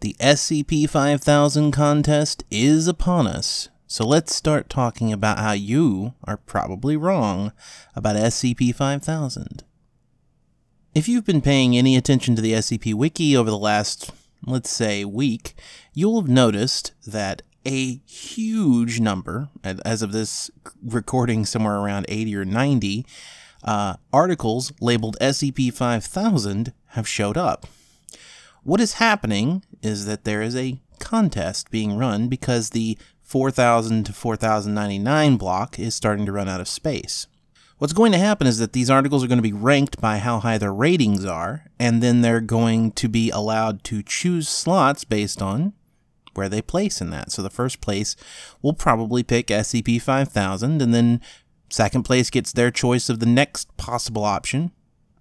The SCP 5000 contest is upon us, so let's start talking about how you are probably wrong about SCP 5000. If you've been paying any attention to the SCP Wiki over the last, let's say, week, you'll have noticed that a huge number, as of this recording, somewhere around 80 or 90, uh, articles labeled SCP 5000 have showed up. What is happening is that there is a contest being run because the 4000 to 4099 block is starting to run out of space. What's going to happen is that these articles are going to be ranked by how high their ratings are, and then they're going to be allowed to choose slots based on where they place in that. So the first place will probably pick SCP 5000, and then second place gets their choice of the next possible option,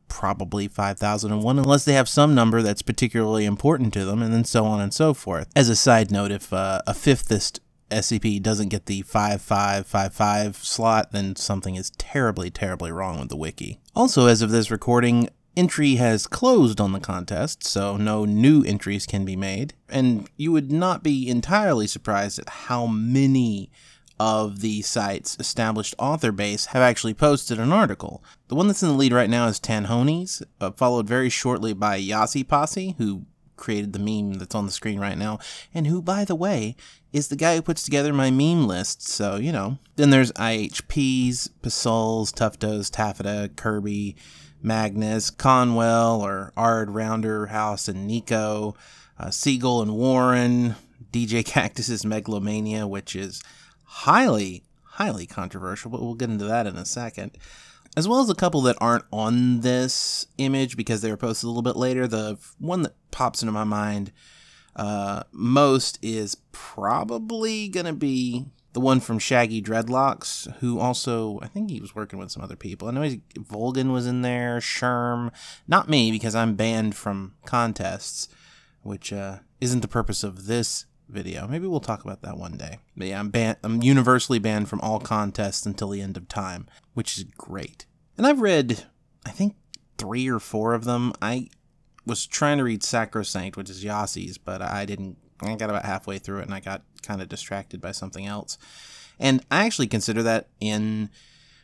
probably 5001 unless they have some number that's particularly important to them and then so on and so forth. As a side note, if uh, a fifthest SCP doesn't get the 5555 slot, then something is terribly, terribly wrong with the wiki. Also, as of this recording, entry has closed on the contest, so no new entries can be made. And you would not be entirely surprised at how many of the site's established author base have actually posted an article. The one that's in the lead right now is Tanhony's, uh, followed very shortly by Yossipossi, who created the meme that's on the screen right now, and who, by the way, is the guy who puts together my meme list, so, you know. Then there's IHPs, Pasols, Tufto's, Taffeta, Kirby, Magnus, Conwell, or Ard, Rounder, House, and Nico, uh, Siegel and Warren, DJ Cactus's Megalomania, which is highly, highly controversial, but we'll get into that in a second. As well as a couple that aren't on this image because they were posted a little bit later. The one that pops into my mind uh, most is probably going to be the one from ShaggyDredlocks, who also, I think he was working with some other people. I know he's, Volgun was in there, Sherm. Not me, because I'm banned from contests, which uh, isn't the purpose of this video. Maybe we'll talk about that one day. But yeah, I'm banned. I'm universally banned from all contests until the end of time, which is great. And I've read, I think, three or four of them. I was trying to read Sacrosanct, which is Yassi's, but I didn't. I got about halfway through it and I got kind of distracted by something else. And I actually consider that in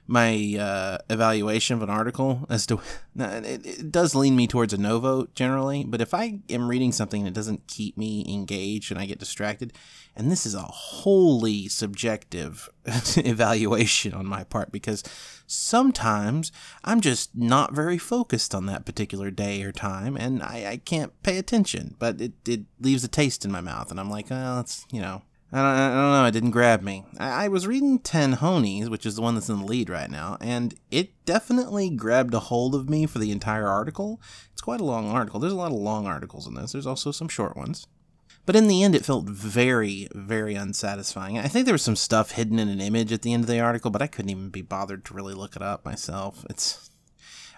my uh, evaluation of an article as to it, it, does lean me towards a no vote generally but if i am reading something that doesn't keep me engaged and i get distracted and this is a wholly subjective evaluation on my part because sometimes i'm just not very focused on that particular day or time and i, I can't pay attention but it, it leaves a taste in my mouth and i'm like oh it's you know I don't, I don't know. It didn't grab me. I, I was reading Tanhony's, which is the one that's in the lead right now, and it definitely grabbed a hold of me for the entire article. It's quite a long article. There's a lot of long articles in this. There's also some short ones. But in the end, it felt very, very unsatisfying. I think there was some stuff hidden in an image at the end of the article, but I couldn't even be bothered to really look it up myself. It's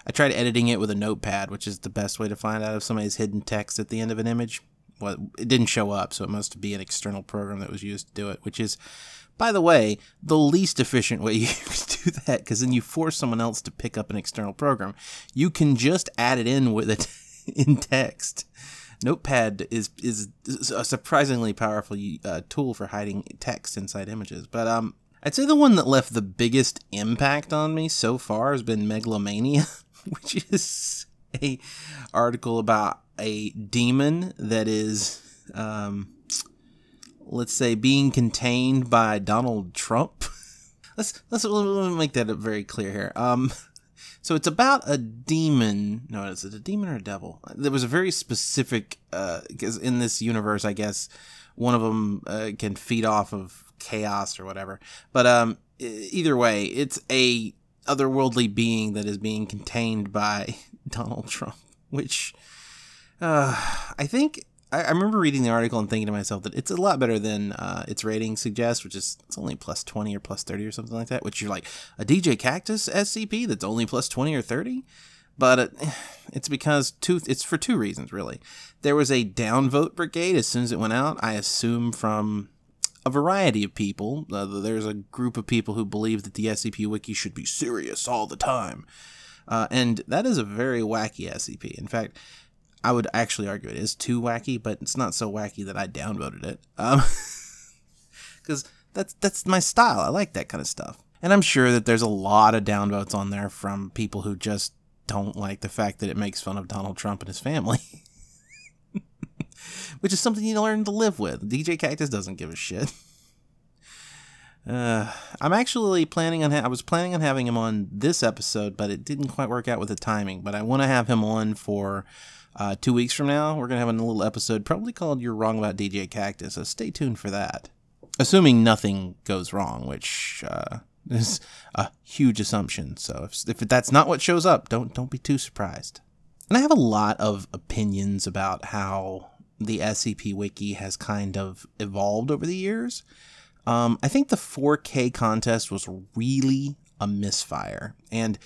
I tried editing it with a notepad, which is the best way to find out if somebody's hidden text at the end of an image well, it didn't show up, so it must be an external program that was used to do it, which is, by the way, the least efficient way you do that, because then you force someone else to pick up an external program. You can just add it in with it in text. Notepad is is a surprisingly powerful uh, tool for hiding text inside images, but um, I'd say the one that left the biggest impact on me so far has been Megalomania, which is a article about a demon that is, um, let's say, being contained by Donald Trump. let's let's make that very clear here. Um, so it's about a demon. No, is it a demon or a devil? There was a very specific because uh, in this universe, I guess one of them uh, can feed off of chaos or whatever. But um, either way, it's a otherworldly being that is being contained by Donald Trump, which uh, I think I, I, remember reading the article and thinking to myself that it's a lot better than uh, its rating suggests, which is it's only plus twenty or plus thirty or something like that. Which you're like a DJ Cactus SCP that's only plus twenty or thirty, but it, it's because two. It's for two reasons really. There was a downvote brigade as soon as it went out. I assume from a variety of people. Uh, there's a group of people who believe that the SCP Wiki should be serious all the time. Uh, and that is a very wacky SCP. In fact, I would actually argue it is too wacky, but it's not so wacky that I downvoted it. Um, because that's that's my style. I like that kind of stuff. And I'm sure that there's a lot of downvotes on there from people who just don't like the fact that it makes fun of Donald Trump and his family. Which is something you learn to live with. DJ Cactus doesn't give a shit. Uh, I'm actually planning on. I was planning on having him on this episode, but it didn't quite work out with the timing. But I want to have him on for uh, two weeks from now. We're gonna have a little episode, probably called "You're Wrong About DJ Cactus." So stay tuned for that. Assuming nothing goes wrong, which uh, is a huge assumption. So if, if that's not what shows up, don't don't be too surprised. And I have a lot of opinions about how the SCP Wiki has kind of evolved over the years. Um, I think the 4K contest was really a misfire. And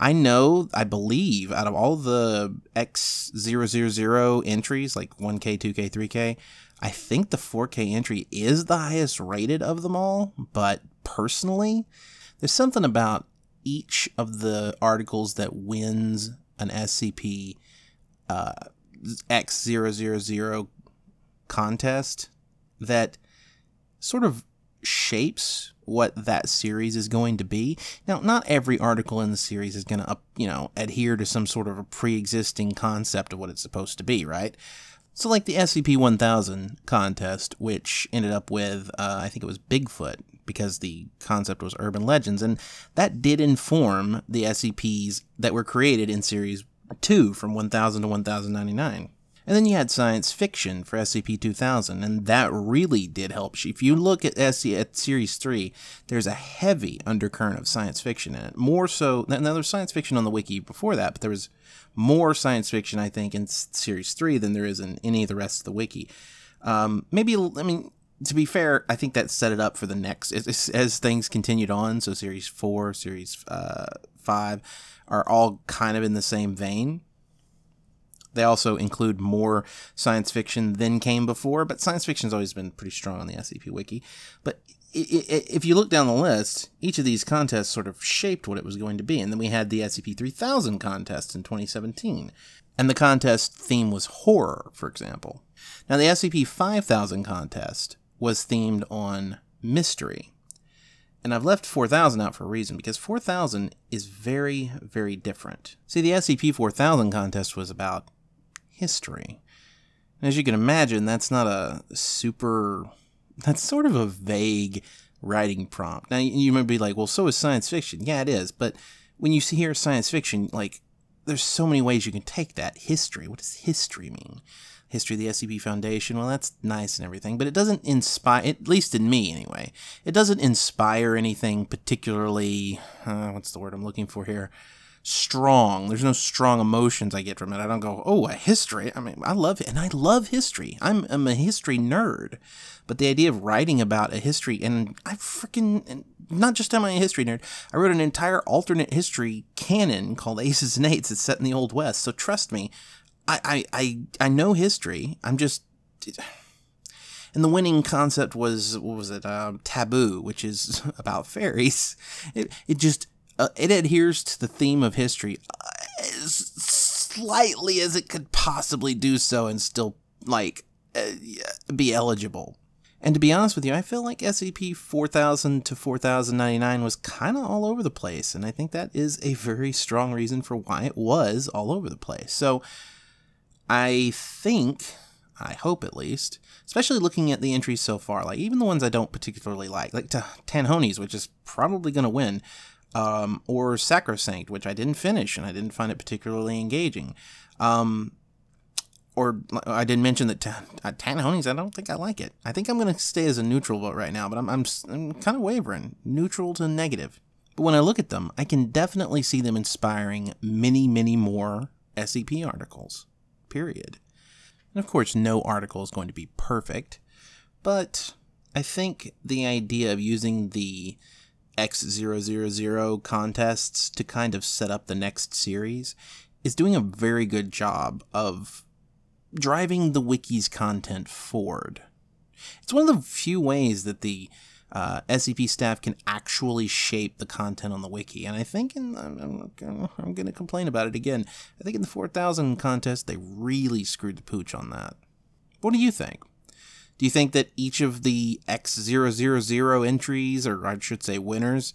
I know, I believe, out of all the X000 entries, like 1K, 2K, 3K, I think the 4K entry is the highest rated of them all. But personally, there's something about each of the articles that wins an SCP uh, X000 contest that sort of shapes what that series is going to be. Now, not every article in the series is going to, you know, adhere to some sort of a pre-existing concept of what it's supposed to be, right? So, like the SCP-1000 contest, which ended up with, uh, I think it was Bigfoot, because the concept was urban legends, and that did inform the SCPs that were created in Series 2 from 1000 to 1099. And then you had science fiction for SCP-2000, and that really did help. If you look at SC at Series 3, there's a heavy undercurrent of science fiction in it. More so, now there's science fiction on the wiki before that, but there was more science fiction, I think, in Series 3 than there is in any of the rest of the wiki. Um, maybe, I mean, to be fair, I think that set it up for the next, as, as things continued on, so Series 4, Series uh, 5 are all kind of in the same vein they also include more science fiction than came before, but science fiction's always been pretty strong on the SCP Wiki. But if you look down the list, each of these contests sort of shaped what it was going to be. And then we had the SCP 3000 contest in 2017. And the contest theme was horror, for example. Now, the SCP 5000 contest was themed on mystery. And I've left 4000 out for a reason because 4000 is very, very different. See, the SCP 4000 contest was about history. And as you can imagine, that's not a super. That's sort of a vague writing prompt. Now, you might be like, well, so is science fiction. Yeah, it is. But when you hear science fiction, like, there's so many ways you can take that. History. What does history mean? History of the SCP Foundation. Well, that's nice and everything, but it doesn't inspire, at least in me anyway, it doesn't inspire anything particularly. Uh, what's the word I'm looking for here? Strong. There's no strong emotions I get from it. I don't go, oh, a history. I mean, I love it, and I love history. I'm, I'm a history nerd, but the idea of writing about a history, and I freaking not just am I a history nerd. I wrote an entire alternate history canon called Aces and Eights. It's set in the Old West. So trust me, I I I, I know history. I'm just. And the winning concept was what was it? Um, taboo, which is about fairies. It it just uh, it adheres to the theme of history uh, as slightly as it could possibly do so and still like uh, be eligible. And to be honest with you, I feel like SCP 4000 to 4099 was kind of all over the place, and I think that is a very strong reason for why it was all over the place. So I think, I hope at least, especially looking at the entries so far, like even the ones I don't particularly like, like to Tanhony's, which is probably going to win, um, or Sacrosanct, which I didn't finish and I didn't find it particularly engaging. Um, or I didn't mention that uh, I don't think I like it. I think I'm going to stay as a neutral vote right now, but I'm, I'm, I'm kind of wavering, neutral to negative. But when I look at them, I can definitely see them inspiring many, many more SCP articles, period. And of course, no article is going to be perfect, but I think the idea of using the X000 contests to kind of set up the next series is doing a very good job of driving the wiki's content forward. It's one of the few ways that the uh, SCP staff can actually shape the content on the wiki. And I think, in, I'm, I'm, I'm going to complain about it again, I think in the 4000 contest, they really screwed the pooch on that. What do you think? Do you think that each of the X000 entries, or I should say winners,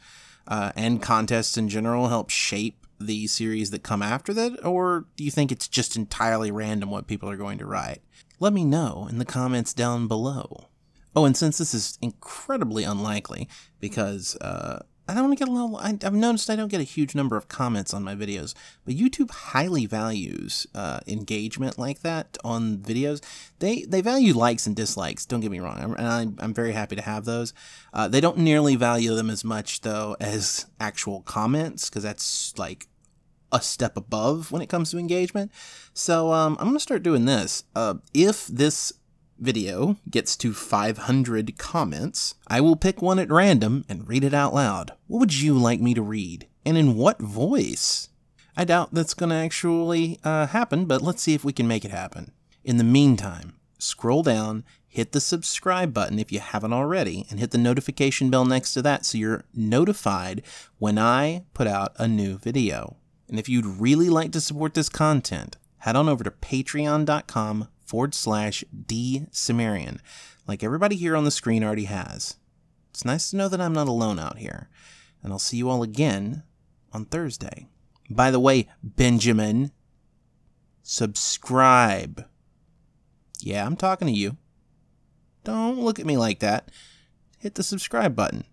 uh, and contests in general help shape the series that come after that? Or do you think it's just entirely random what people are going to write? Let me know in the comments down below. Oh, and since this is incredibly unlikely, because uh, I don't get a lot. I, have noticed I don't get a huge number of comments on my videos, but YouTube highly values uh, engagement like that on videos. They they value likes and dislikes. Don't get me wrong, I'm, and I'm, I'm very happy to have those. Uh, they don't nearly value them as much though as actual comments, because that's like a step above when it comes to engagement. So um, I'm gonna start doing this. Uh, if this video gets to 500 comments, I will pick one at random and read it out loud. What would you like me to read? And in what voice? I doubt that's going to actually uh, happen, but let's see if we can make it happen. In the meantime, scroll down, hit the subscribe button if you haven't already, and hit the notification bell next to that so you're notified when I put out a new video. And if you'd really like to support this content, head on over to patreon.com forward slash D Cimmerian, like everybody here on the screen already has. It's nice to know that I'm not alone out here, and I'll see you all again on Thursday. By the way, Benjamin, subscribe. Yeah, I'm talking to you. Don't look at me like that. Hit the subscribe button.